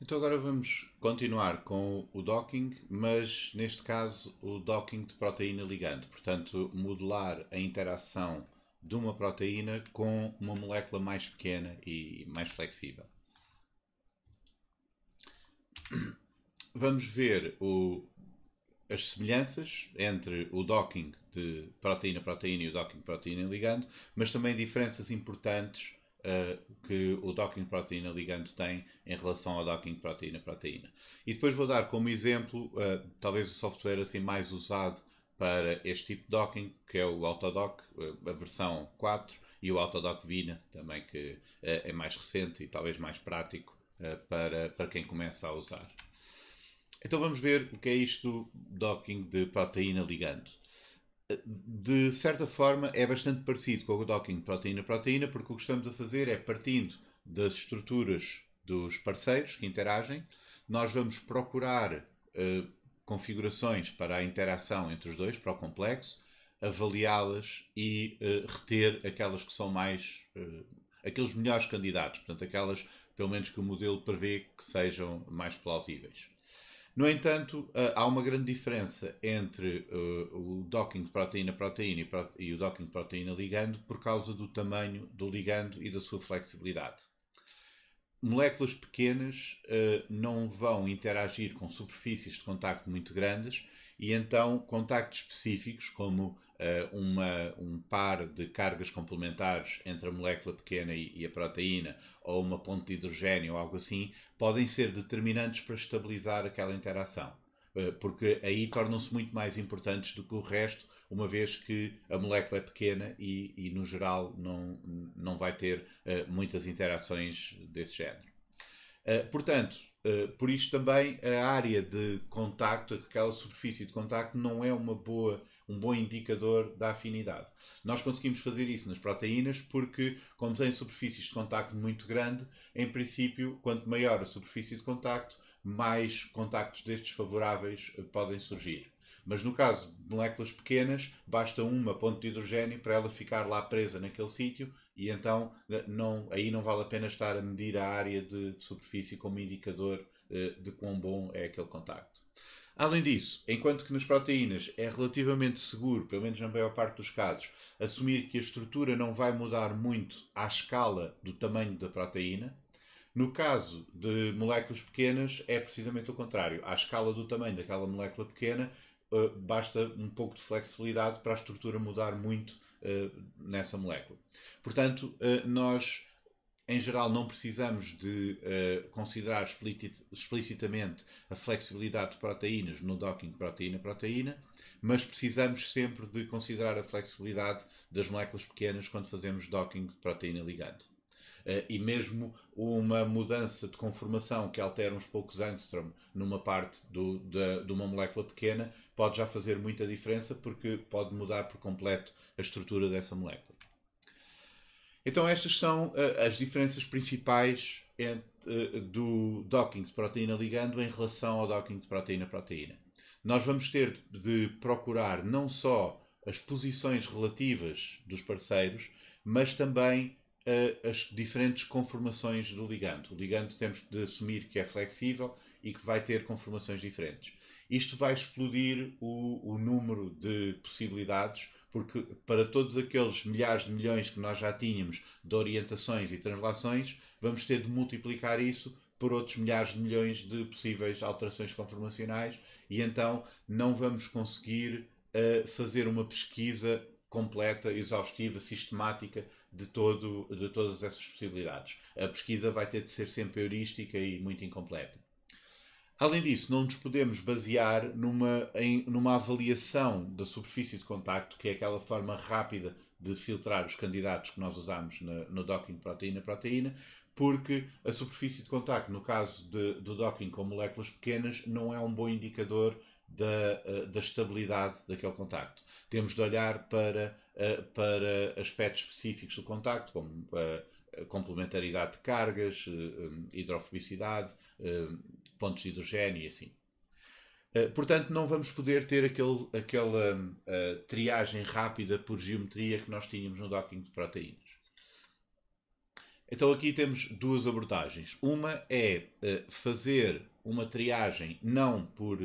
Então agora vamos continuar com o docking, mas neste caso o docking de proteína ligando. Portanto, modelar a interação de uma proteína com uma molécula mais pequena e mais flexível. Vamos ver o, as semelhanças entre o docking de proteína-proteína e o docking proteína-ligando, mas também diferenças importantes uh, que o docking proteína-ligando tem em relação ao docking proteína-proteína. E depois vou dar como exemplo, uh, talvez o software assim mais usado para este tipo de docking, que é o Autodoc, uh, a versão 4, e o Autodoc Vina, também que é mais recente e talvez mais prático para, para quem começa a usar. Então vamos ver o que é isto docking de proteína ligando. De certa forma é bastante parecido com o docking proteína-proteína, porque o que estamos a fazer é partindo das estruturas dos parceiros que interagem, nós vamos procurar uh, configurações para a interação entre os dois, para o complexo, avaliá-las e uh, reter aquelas que são mais. Uh, aqueles melhores candidatos, portanto, aquelas, pelo menos, que o modelo prevê que sejam mais plausíveis. No entanto, eh, há uma grande diferença entre uh, o docking de proteína-proteína e, o docking de proteína-ligando por causa do tamanho do ligando e da sua flexibilidade. Moléculas pequenas uh, não vão interagir com superfícies de contacto muito grandes e então contactos específicos, como uma, um par de cargas complementares entre a molécula pequena e, e, a proteína, ou uma ponte de hidrogênio ou algo assim, podem ser determinantes para estabilizar aquela interação. Uh, porque aí tornam-se muito mais importantes do que o resto, uma vez que a molécula é pequena e, e no geral, não, não vai ter uh, muitas interações desse género. portanto, Uh, por isto também a área de contacto, aquela superfície de contacto, não é uma boa um bom indicador da afinidade. Nós conseguimos fazer isso nas proteínas porque, como têm superfícies de contacto muito grande, em princípio, quanto maior a superfície de contacto, mais contactos destes favoráveis eh, podem surgir. Mas no caso de moléculas pequenas, basta uma ponte de hidrogênio para ela ficar lá presa naquele sítio e então eh, não, aí não vale a pena estar a medir a área de, de superfície como indicador eh, de quão bom é aquele contacto. Além disso, enquanto que nas proteínas é relativamente seguro, pelo menos na maior parte dos casos, assumir que a estrutura não vai mudar muito à escala do tamanho da proteína, no caso de moléculas pequenas é precisamente o contrário. À escala do tamanho daquela molécula pequena, eh, basta um pouco de flexibilidade para a estrutura mudar muito eh, nessa molécula. Portanto, eh, nós em geral, não precisamos de uh, considerar explicitamente a flexibilidade de proteínas no docking proteína-proteína, mas precisamos sempre de considerar a flexibilidade das moléculas pequenas quando fazemos docking de proteína ligando. Uh, e mesmo uma mudança de conformação que altera uns poucos angstrom numa parte do, de, de uma molécula pequena pode já fazer muita diferença porque pode mudar por completo a estrutura dessa molécula. Então estas são uh, as diferenças principais entre, uh, do docking de proteína ligando em relação ao docking de proteína-proteína. Nós vamos ter de procurar não só as posições relativas dos parceiros, mas também uh, as diferentes conformações do ligando. O ligando temos de assumir que é flexível e que vai ter conformações diferentes. Isto vai explodir o, o número de possibilidades porque para todos aqueles milhares de milhões que nós já tínhamos de orientações e translações, vamos ter de multiplicar isso por outros milhares de milhões de possíveis alterações conformacionais e então não vamos conseguir uh, fazer uma pesquisa completa, exaustiva, sistemática de, todo, de todas essas possibilidades. A pesquisa vai ter de ser sempre heurística e muito incompleta. Além disso, não nos podemos basear numa, em, numa avaliação da superfície de contacto, que é aquela forma rápida de filtrar os candidatos que nós usamos no, no docking proteína-proteína, porque a superfície de contacto, no caso de, do docking com moléculas pequenas, não é um bom indicador da, eh, da estabilidade daquele contacto. Temos de olhar para, eh, para aspectos específicos do contacto, como eh, complementaridade de cargas, hidrofobicidade, pontos de hidrogênio e assim. Uh, portanto, não vamos poder ter aquele, aquela uh, triagem rápida por geometria que nós tínhamos no docking de proteínas. Então aqui temos duas abordagens. Uma é uh, fazer uma triagem não por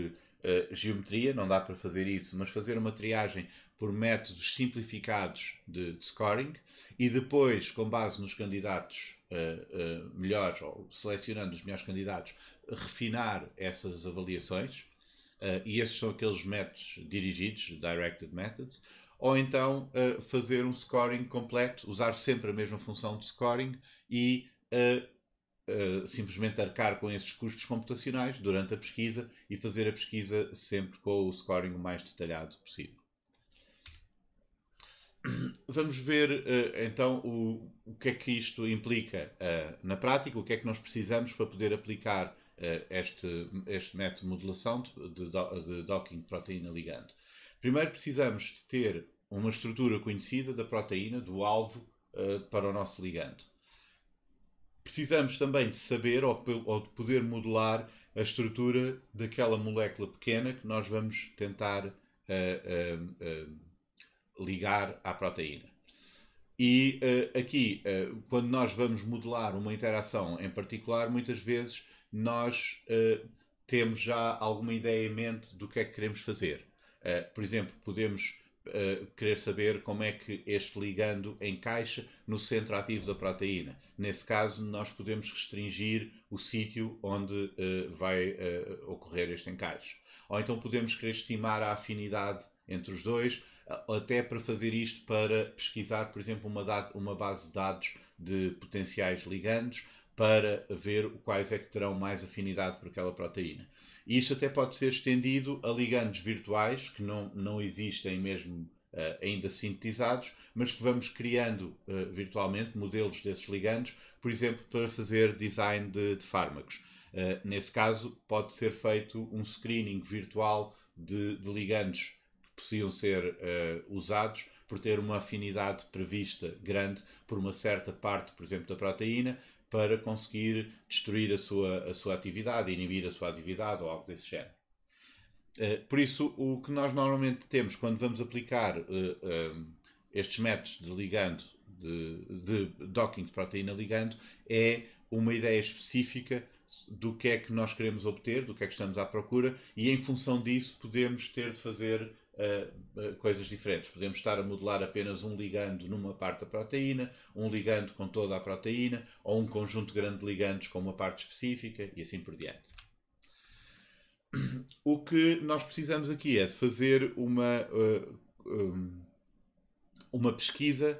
geometria, não dá para fazer isso, mas fazer uma triagem por métodos simplificados de, de scoring e depois, com base nos candidatos uh, uh, melhores, ou selecionando os melhores candidatos, refinar essas avaliações. Uh, e esses são aqueles métodos dirigidos, directed methods. Ou então fazer um scoring completo, usar sempre a mesma função de scoring e simplesmente arcar com esses custos computacionais durante a pesquisa e fazer a pesquisa sempre com o scoring o mais detalhado possível. Vamos ver uh, então o, o que é que isto implica uh, na prática, o que é que nós precisamos para poder aplicar uh, este, este método de modelação de, de, docking de proteína ligando. Primeiro precisamos de ter uma estrutura conhecida da proteína, do alvo, para o nosso ligando. Precisamos também de saber ou, ou de poder modelar a estrutura daquela molécula pequena que nós vamos tentar ligar à proteína. E uh, aqui, uh, quando nós vamos modelar uma interação em particular, muitas vezes nós uh, temos já alguma ideia em mente do que é que queremos fazer. por exemplo, podemos querer saber como é que este ligando encaixa no centro ativo da proteína. Nesse caso, nós podemos restringir o sítio onde vai ocorrer este encaixe. Ou então podemos querer estimar a afinidade entre os dois, até para fazer isto para pesquisar, por exemplo, uma, uma base de dados de potenciais ligandos para ver quais é que terão mais afinidade por aquela proteína. Isto até pode ser estendido a ligandos virtuais, que não, não existem mesmo uh, ainda sintetizados, mas que vamos criando uh, virtualmente modelos desses ligandos, por exemplo, para fazer design de, de fármacos. Uh, nesse caso, pode ser feito um screening virtual de, de ligandos possam ser uh, usados por ter uma afinidade prevista grande por uma certa parte, por exemplo, da proteína, para conseguir destruir a sua, a sua atividade, inibir a sua atividade ou algo desse género. Uh, por isso, o que nós normalmente temos quando vamos aplicar uh, estes métodos de ligando, de, de docking de proteína ligando, é uma ideia específica do que é que nós queremos obter, do que é que estamos à procura, e em função disso podemos ter de fazer uh, coisas diferentes. Podemos estar a modelar apenas um ligando numa parte da proteína, um ligando com toda a proteína, ou um conjunto grande de ligandos com uma parte específica e assim por diante. O que nós precisamos aqui é de fazer uma, uh, um, uma pesquisa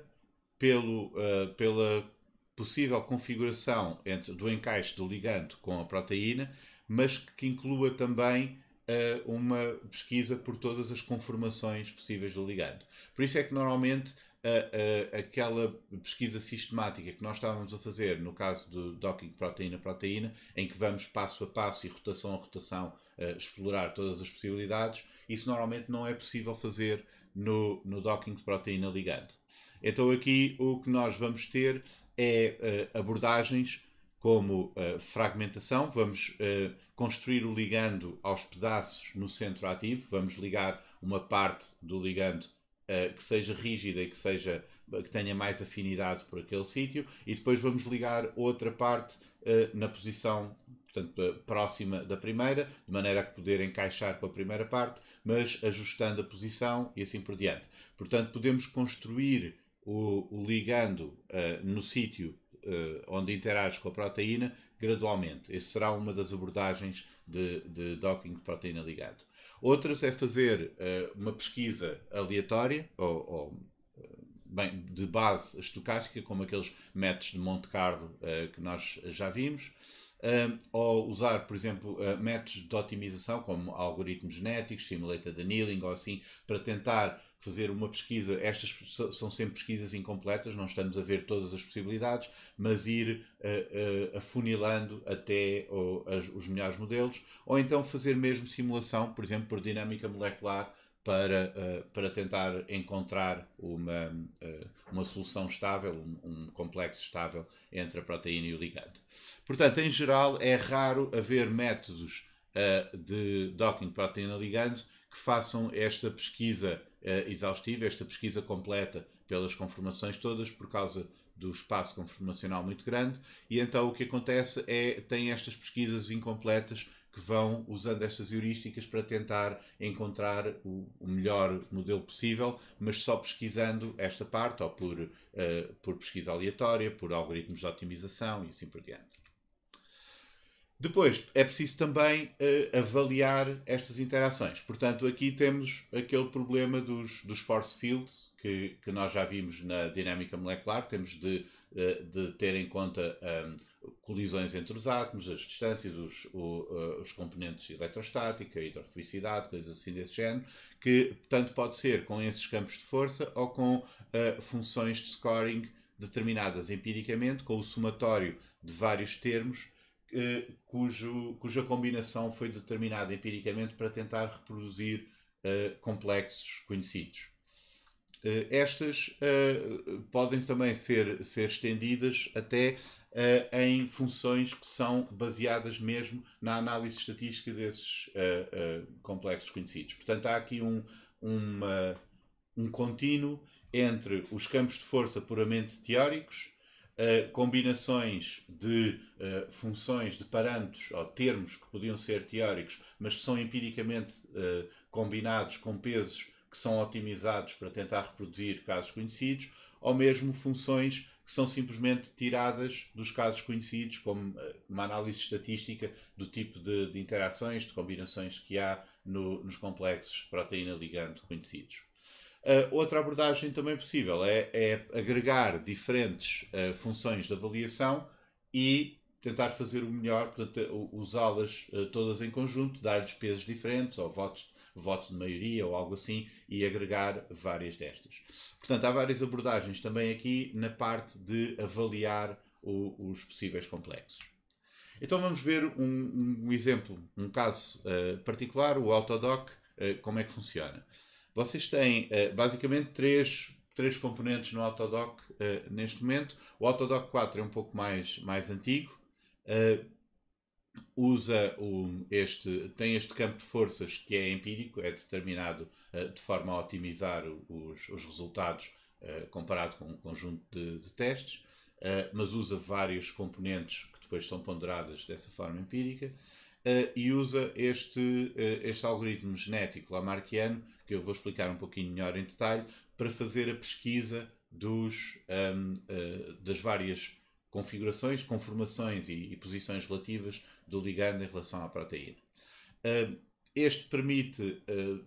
pelo, uh, pela possível configuração entre, do encaixe do ligando com a proteína, mas que inclua também uh, uma pesquisa por todas as conformações possíveis do ligando. Por isso é que normalmente uh, aquela pesquisa sistemática que nós estávamos a fazer no caso do docking proteína-proteína, em que vamos passo a passo e rotação a rotação explorar todas as possibilidades, isso normalmente não é possível fazer no, no docking de proteína ligando. Então aqui o que nós vamos ter é abordagens como uh, fragmentação, vamos uh, construir o ligando aos pedaços no centro ativo, vamos ligar uma parte do ligando uh, que seja rígida e que seja que tenha mais afinidade por aquele sítio. E depois vamos ligar outra parte na posição portanto, próxima da primeira, de maneira a poder encaixar com a primeira parte, mas ajustando a posição e assim por diante. Portanto, podemos construir o, o ligando no sítio onde interage com a proteína gradualmente. Essa será uma das abordagens de, de docking de proteína ligado. Outras é fazer uh, uma pesquisa aleatória ou, ou eh, bem, de base estocástica, como aqueles métodos de Monte Carlo uh, que nós já vimos, ou usar, por exemplo, uh, métodos de otimização, como algoritmos genéticos, simulated annealing ou assim, para tentar fazer uma pesquisa. Estas são sempre pesquisas incompletas, não estamos a ver todas as possibilidades, mas ir uh, uh, afunilando até uh, as, os melhores modelos, ou então fazer mesmo simulação, por exemplo, por dinâmica molecular, para, uh, para tentar encontrar uma, uh, uma solução estável, um, um, complexo estável entre a proteína e o ligando. Portanto, em geral, é raro haver métodos de docking proteína-ligando que façam esta pesquisa uh, exaustiva, esta pesquisa completa pelas conformações todas, por causa do espaço conformacional muito grande, e então o que acontece é tem estas pesquisas incompletas que vão usando estas heurísticas para tentar encontrar o, o melhor modelo possível, mas só pesquisando esta parte, ou por, uh, por pesquisa aleatória, por algoritmos de otimização e assim por diante. Depois, é preciso também uh, avaliar estas interações. Portanto, aqui temos aquele problema dos, dos force fields, que, que nós já vimos na dinâmica molecular. Temos de, uh, de ter em conta um, colisões entre os átomos, as distâncias, os, o, uh, os componentes eletrostática, hidrofobicidade, coisas assim desse género, que tanto pode ser com esses campos de força ou com funções de scoring determinadas empiricamente, com o somatório de vários termos eh, cujo, cuja combinação foi determinada empiricamente para tentar reproduzir uh, complexos conhecidos. Uh, estas podem também ser, ser estendidas até em funções que são baseadas mesmo na análise estatística desses complexos conhecidos. Portanto, há aqui um, uma, um contínuo entre os campos de força puramente teóricos combinações de uh, funções, de parâmetros ou termos que podiam ser teóricos, mas que são empiricamente uh, combinados com pesos que são otimizados para tentar reproduzir casos conhecidos, ou mesmo funções que são simplesmente tiradas dos casos conhecidos, como uma análise estatística do tipo de, de interações, de combinações que há no, nos complexos proteína-ligante conhecidos. Uh, outra abordagem também possível é, é agregar diferentes uh, funções de avaliação e tentar fazer o melhor, portanto, usá-las uh, todas em conjunto, dar-lhes pesos diferentes ou votos, votos de maioria ou algo assim e agregar várias destas. Portanto, há várias abordagens também aqui na parte de avaliar o, os possíveis complexos. Então vamos ver um, um exemplo, um caso particular, o Autodoc, como é que funciona. Vocês têm uh, basicamente três, três componentes no Autodoc uh, neste momento. O Autodoc 4 é um pouco mais, mais antigo. Uh, usa este, tem este campo de forças que é empírico, é determinado de forma a otimizar os, os resultados comparado com um conjunto de, de testes, mas usa vários componentes que depois são ponderadas dessa forma empírica. Uh, e usa este, uh, este algoritmo genético lamarckiano que eu vou explicar um pouquinho melhor em detalhe, para fazer a pesquisa dos, um, uh, eh, das várias configurações, conformações e, e, posições relativas do ligando em relação à proteína. Uh, este permite uh,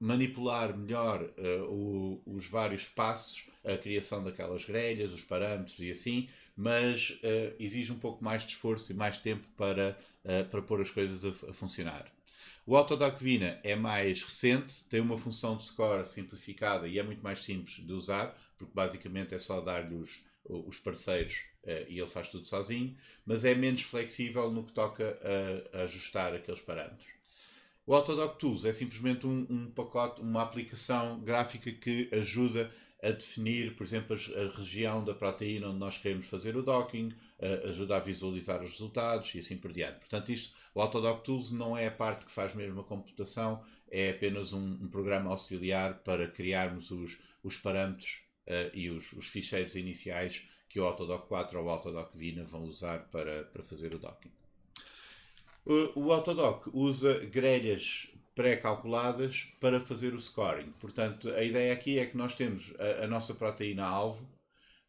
manipular melhor o, os vários passos, a criação daquelas grelhas, os parâmetros e assim, mas exige um pouco mais de esforço e mais tempo para, para pôr as coisas a, a funcionar. O Autodoc Vina é mais recente, tem uma função de score simplificada e é muito mais simples de usar, porque basicamente é só dar-lhe os, os parceiros uh, e ele faz tudo sozinho, mas é menos flexível no que toca a, a ajustar aqueles parâmetros. O Autodoc Tools é simplesmente um, um, pacote, uma aplicação gráfica que ajuda a definir, por exemplo, a região da proteína onde nós queremos fazer o docking, ajuda a visualizar os resultados e assim por diante. Portanto, isto, o Autodoc Tools não é a parte que faz mesmo a computação, é apenas um, um programa auxiliar para criarmos os, os parâmetros uh, e os, os, ficheiros iniciais que o Autodoc 4 ou o Autodoc Vina vão usar para, para fazer o docking. O, Autodoc usa grelhas pré-calculadas para fazer o scoring. Portanto, a ideia aqui é que nós temos a, a nossa proteína-alvo,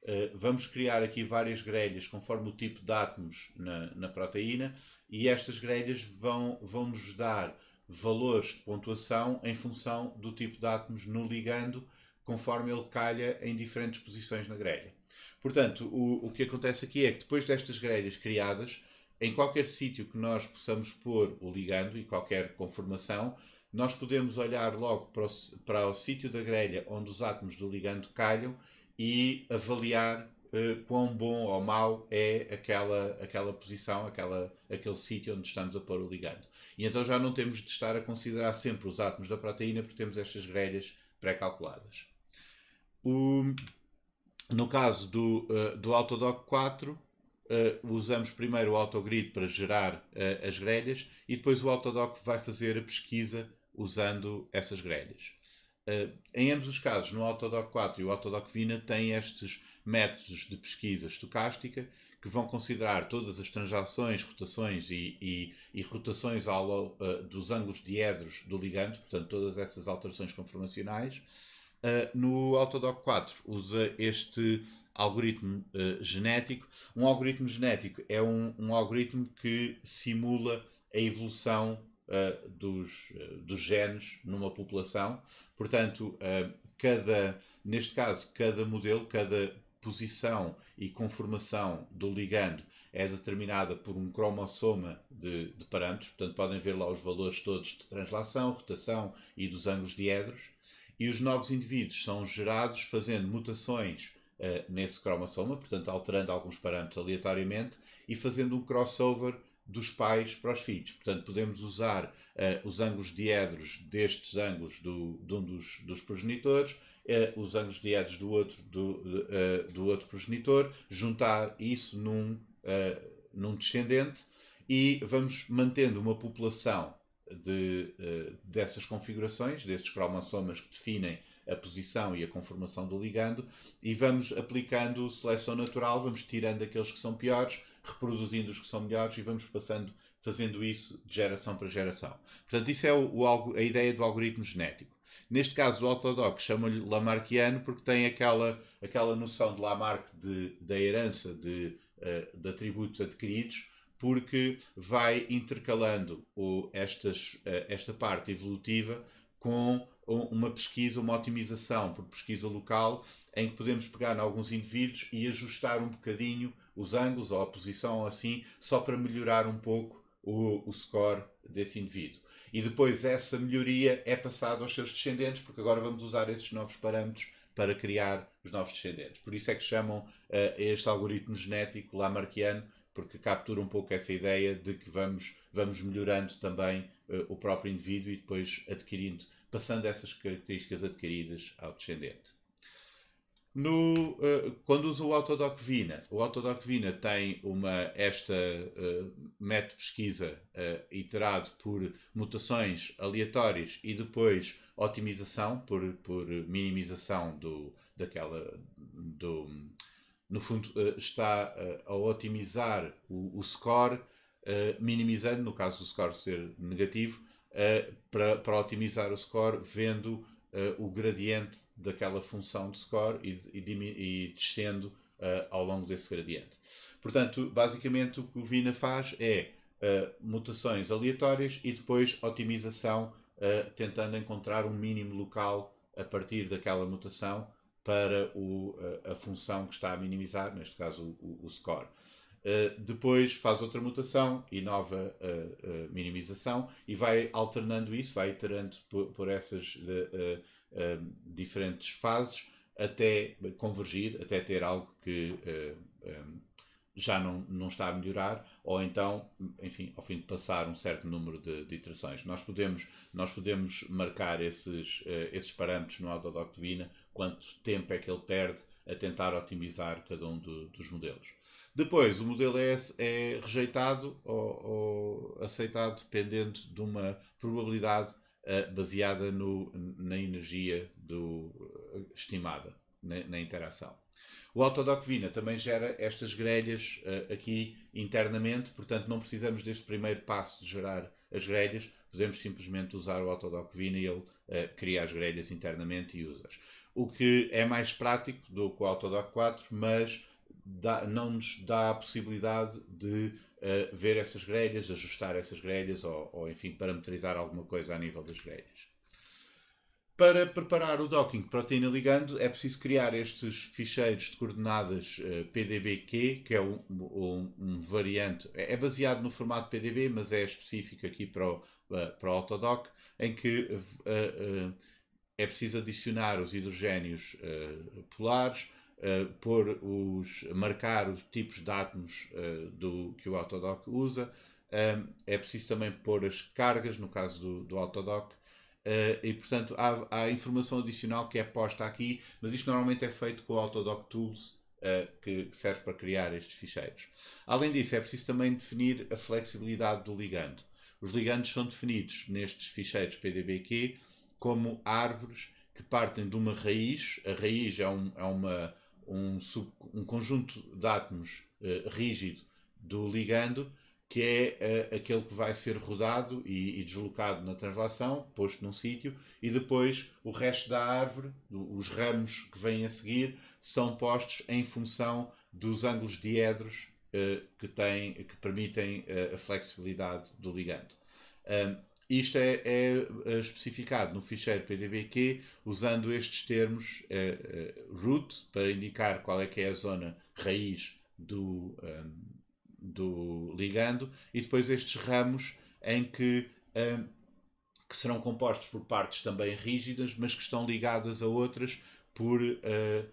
uh, vamos criar aqui várias grelhas conforme o tipo de átomos na, na proteína e estas grelhas vão, vão nos dar valores de pontuação em função do tipo de átomos no ligando, conforme ele calha em diferentes posições na grelha. Portanto, o, o que acontece aqui é que depois destas grelhas criadas, em qualquer sítio que nós possamos pôr o ligando e qualquer conformação, nós podemos olhar logo para o, para o sítio da grelha onde os átomos do ligando calham e avaliar uh, quão bom ou mau é aquela, aquela posição, aquela, aquele sítio onde estamos a pôr o ligando. E então já não temos de estar a considerar sempre os átomos da proteína porque temos estas grelhas pré-calculadas. No caso do, uh, do Autodoc 4, uh, usamos primeiro o Autogrid para gerar uh, as grelhas e depois o Autodoc vai fazer a pesquisa usando essas grelhas. Uh, em ambos os casos, no Autodoc 4 e o Autodoc Vina, tem estes, métodos de pesquisa estocástica que vão considerar todas as transações, rotações e, e, e rotações ao, uh, dos ângulos diedros do ligando, portanto, todas essas alterações conformacionais. Uh, no Autodoc 4 usa este algoritmo uh, genético. Um algoritmo genético é um, um algoritmo que simula a evolução uh, dos, dos genes numa população. Portanto, cada, neste caso, cada modelo, cada posição e conformação do ligando é determinada por um cromossoma de, de, parâmetros, portanto podem ver lá os valores todos de translação, rotação e dos ângulos diedros, e os novos indivíduos são gerados fazendo mutações uh, nesse cromossoma, portanto alterando alguns parâmetros aleatoriamente e fazendo um crossover dos pais para os filhos. Portanto, podemos usar uh, os ângulos diedros destes ângulos do, de um dos, dos progenitores uh, os ângulos diédos do outro, do, uh, do outro progenitor, juntar isso num, num descendente e vamos mantendo uma população de, dessas configurações, desses cromossomas que definem a posição e a conformação do ligando e vamos aplicando seleção natural, vamos tirando aqueles que são piores, reproduzindo os que são melhores e vamos passando, fazendo isso de geração para geração. Portanto, isso é o, o, a ideia do algoritmo genético. Neste caso, o Autodoc chama-lhe Lamarckiano porque tem aquela, aquela noção de Lamarck de, da herança de, uh, de atributos adquiridos, porque vai intercalando o, estas, uh, esta parte evolutiva com uma pesquisa, uma otimização por pesquisa local, em que podemos pegar em alguns indivíduos e ajustar um bocadinho os ângulos ou a posição assim, só para melhorar um pouco o, o score desse indivíduo e depois essa melhoria é passada aos seus descendentes, porque agora vamos usar esses novos parâmetros para criar os novos descendentes. Por isso é que chamam uh, este algoritmo genético Lamarckiano, porque captura um pouco essa ideia de que vamos, vamos melhorando também uh, o próprio indivíduo e depois adquirindo, passando essas características adquiridas ao descendente. No, uh, quando usa o Autodoc Vina, o Autodoc Vina tem uma, esta uh, método de pesquisa uh, iterado por mutações aleatórias e depois otimização por, por minimização do, daquela, do, no fundo está a otimizar o, score, minimizando, no caso do score ser negativo, para, para otimizar o score, vendo o gradiente daquela função de score e, e, e descendo ao longo desse gradiente. Portanto, basicamente o que o Vina faz é mutações aleatórias e depois otimização, tentando encontrar um mínimo local a partir daquela mutação para o, a função que está a minimizar, neste caso o, o score. Uh, depois faz outra mutação e nova uh, uh, minimização e vai alternando isso, vai iterando por, por essas diferentes fases até convergir, até ter algo que já não, não está a melhorar, ou então, enfim, ao fim de passar um certo número de, de iterações. Nós podemos, nós podemos marcar esses, esses parâmetros no Autodoc Vina, quanto tempo é que ele perde a tentar otimizar cada um do, dos modelos. Depois, o modelo é, é rejeitado ou, ou, aceitado dependendo de uma probabilidade uh, baseada no, na energia do, uh, estimada na, na, interação. O Autodoc Vina também gera estas grelhas uh, aqui internamente, portanto não precisamos deste primeiro passo de gerar as grelhas, podemos simplesmente usar o Autodoc Vina e ele cria as grelhas internamente e usa-as. O que é mais prático do que o Autodoc 4, mas dá, não nos dá a possibilidade de uh, ver essas grelhas, ajustar essas grelhas ou, ou, enfim, parametrizar alguma coisa a nível das grelhas. Para preparar o docking proteína ligando, é preciso criar estes ficheiros de coordenadas uh, PDBQ, que é um, um, um, variante, é baseado no formato PDB, mas é específico aqui para o, uh, para o Autodoc, em que uh, é preciso adicionar os hidrogénios polares, uh, pôr os, marcar os tipos de átomos uh, do, que o Autodoc usa. Um, é preciso também pôr as cargas, no caso do, do Autodoc. Uh, e, portanto, há, há, informação adicional que é posta aqui, mas isto normalmente é feito com o Autodoc Tools, que, que serve para criar estes ficheiros. Além disso, é preciso também definir a flexibilidade do ligando. Os ligandos são definidos nestes ficheiros PDBQ como árvores que partem de uma raiz. A raiz é, um, é uma, um, sub, um, conjunto de átomos uh, rígido do ligando, que é uh, aquele que vai ser rodado e, e, deslocado na translação, posto num sítio, e depois o resto da árvore, os ramos que vêm a seguir, são postos em função dos ângulos diedros uh, que, têm, que permitem a flexibilidade do ligando. Isto é, é, é, especificado no ficheiro PDBQ usando estes termos é, é, root para indicar qual é que é a zona raiz do, um, do ligando e depois estes ramos em que, um, que serão compostos por partes também rígidas mas que estão ligadas a outras por uh,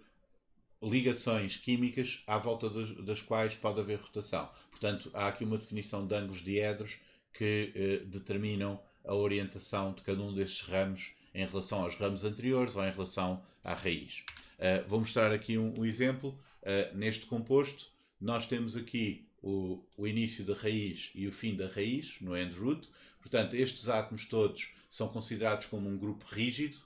ligações químicas à volta das, das, quais pode haver rotação. Portanto, há aqui uma definição de ângulos diedros que eh, determinam a orientação de cada um destes ramos em relação aos ramos anteriores ou em relação à raiz. Uh, vou mostrar aqui um, um exemplo. Uh, neste composto, nós temos aqui o, o, início da raiz e o fim da raiz, no end root. Portanto, estes átomos todos são considerados como um grupo rígido,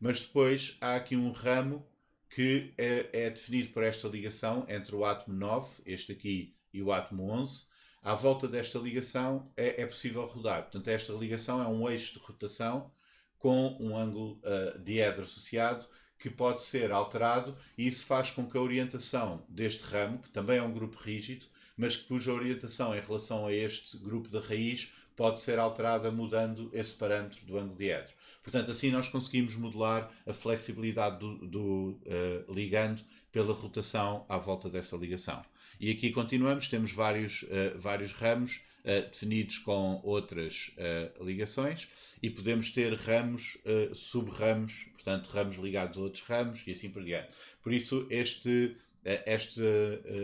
mas depois há aqui um ramo que é, é definido por esta ligação entre o átomo 9, este aqui, e o átomo 11, à volta desta ligação é, é, possível rodar. Portanto, esta ligação é um eixo de rotação com um ângulo uh, diedro associado que pode ser alterado e isso faz com que a orientação deste ramo, que também é um grupo rígido, mas cuja orientação em relação a este grupo da raiz pode ser alterada mudando esse parâmetro do ângulo diedro. Portanto, assim nós conseguimos modelar a flexibilidade do, do uh, ligando pela rotação à volta dessa ligação. E aqui continuamos, temos vários, uh, vários ramos uh, definidos com outras uh, ligações e podemos ter ramos, sub-ramos, portanto, ramos ligados a outros ramos e assim por diante. Por isso, este, este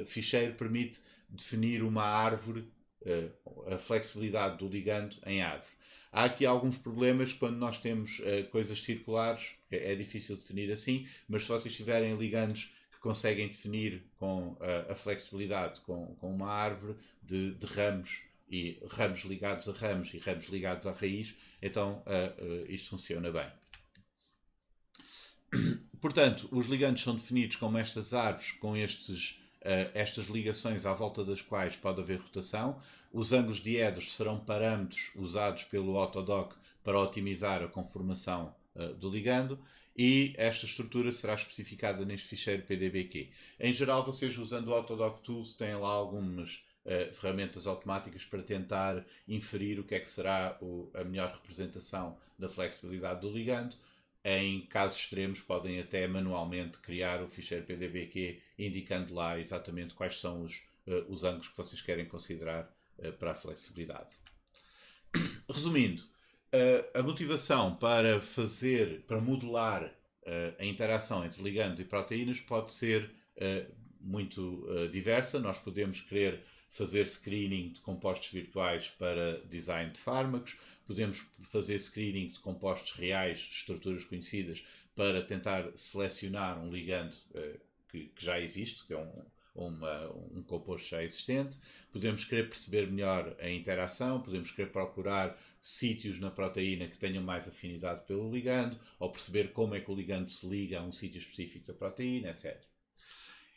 ficheiro permite definir uma árvore, a flexibilidade do ligando em árvore. Há aqui alguns problemas quando nós temos coisas circulares, é, é, difícil definir assim, mas se vocês tiverem ligandos conseguem definir com a, a flexibilidade com, com uma árvore de, de, ramos e ramos ligados a ramos e ramos ligados à raiz, então uh, uh, isto funciona bem. Portanto, os ligantes são definidos como estas árvores com estes, uh, estas ligações à volta das quais pode haver rotação. Os ângulos diedros serão parâmetros usados pelo Autodoc para otimizar a conformação do ligando e esta estrutura será especificada neste ficheiro PDBQ. Em geral, vocês usando o Autodoc Tools têm lá algumas uh, ferramentas automáticas para tentar inferir o que é que será o, a melhor representação da flexibilidade do ligando. Em casos extremos, podem até manualmente criar o ficheiro PDBQ, indicando lá exatamente quais são os, uh, os ângulos que vocês querem considerar uh, para a flexibilidade. Resumindo, Uh, a motivação para fazer, para modelar uh, a interação entre ligandos e proteínas pode ser uh, muito diversa. Nós podemos querer fazer screening de compostos virtuais para design de fármacos, podemos fazer screening de compostos reais, estruturas conhecidas, para tentar selecionar um ligando que, que, já existe, que é um, uma, um composto já existente. Podemos querer perceber melhor a interação, podemos querer procurar sítios na proteína que tenham mais afinidade pelo ligando, ou perceber como é que o ligando se liga a um sítio específico da proteína, etc.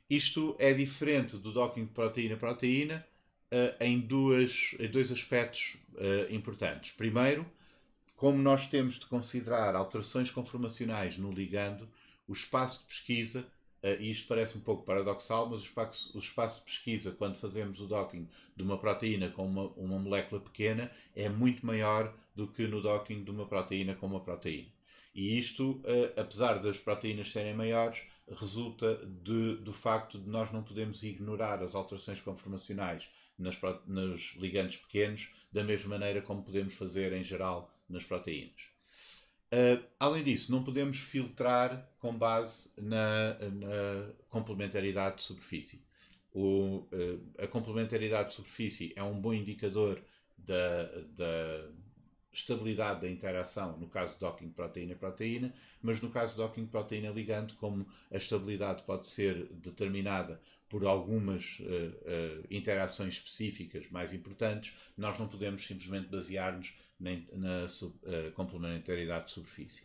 Isto é diferente do docking de proteína-proteína uh, em, duas, em dois aspectos uh, importantes. Primeiro, como nós temos de considerar alterações conformacionais no ligando, o espaço de pesquisa e isto parece um pouco paradoxal, mas o espaço, o espaço, de pesquisa, quando fazemos o docking de uma proteína com uma, uma, molécula pequena, é muito maior do que no docking de uma proteína com uma proteína. E isto, uh, apesar das proteínas serem maiores, resulta de, do facto de nós não podemos ignorar as alterações conformacionais nas, nos ligantes pequenos, da mesma maneira como podemos fazer em geral nas proteínas. Uh, além disso, não podemos filtrar com base na, na complementaridade de superfície. O, uh, a complementaridade de superfície é um bom indicador da, da, estabilidade da interação, no caso de docking proteína-proteína, mas no caso de docking proteína-ligante, como a estabilidade pode ser determinada por algumas uh, interações específicas mais importantes, nós não podemos simplesmente basear-nos na, uh, complementaridade de superfície.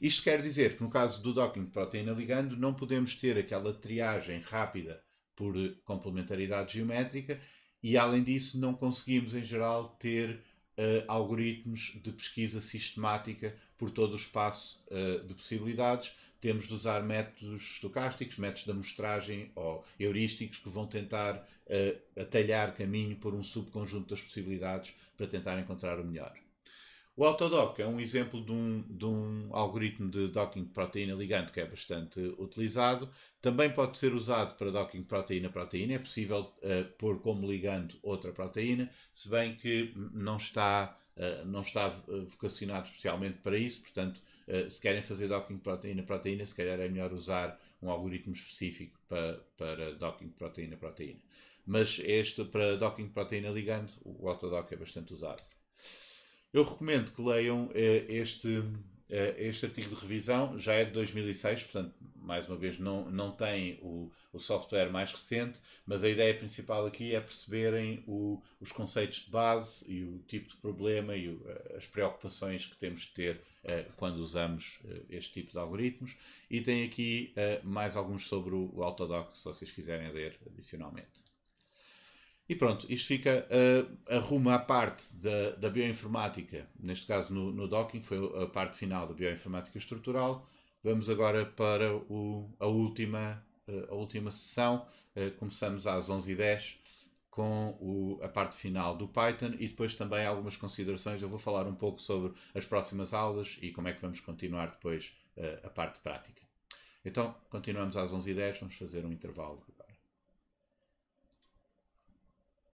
Isto quer dizer que no caso do docking de proteína ligando, não podemos ter aquela triagem rápida por complementaridade geométrica e, além disso, não conseguimos, em geral, ter uh, algoritmos de pesquisa sistemática por todo o espaço uh, de possibilidades. Temos de usar métodos estocásticos, métodos de amostragem ou heurísticos que vão tentar uh, atalhar caminho por um subconjunto das possibilidades para tentar encontrar o melhor. O Autodoc é um exemplo de um, de um algoritmo de docking de proteína ligante que é bastante utilizado. Também pode ser usado para docking proteína-proteína. É possível uh, pôr como ligando outra proteína, se bem que não está, uh, não está vocacionado especialmente para isso. Portanto, uh, se querem fazer docking proteína-proteína, se calhar é melhor usar um algoritmo específico para, para docking proteína-proteína. Mas este, para docking proteína ligando, o Autodoc é bastante usado. Eu recomendo que leiam eh, este, eh, este artigo de revisão, já é de 2006, portanto, mais uma vez, não, não tem o, o software mais recente, mas a ideia principal aqui é perceberem o, os conceitos de base e o tipo de problema e o, eh, as preocupações que temos de ter uh, quando usamos uh, este tipo de algoritmos. E tem aqui uh, mais alguns sobre o, o Autodoc, se vocês quiserem ler adicionalmente. E pronto, isto fica uh, arruma a parte da, da bioinformática, neste caso no, no docking, foi a parte final da bioinformática estrutural. Vamos agora para o, a, última, uh, a última sessão. Uh, começamos às 11h10 com o, a parte final do Python e depois também algumas considerações. Eu vou falar um pouco sobre as próximas aulas e como é que vamos continuar depois a parte prática. Então, continuamos às 11h10, vamos fazer um intervalo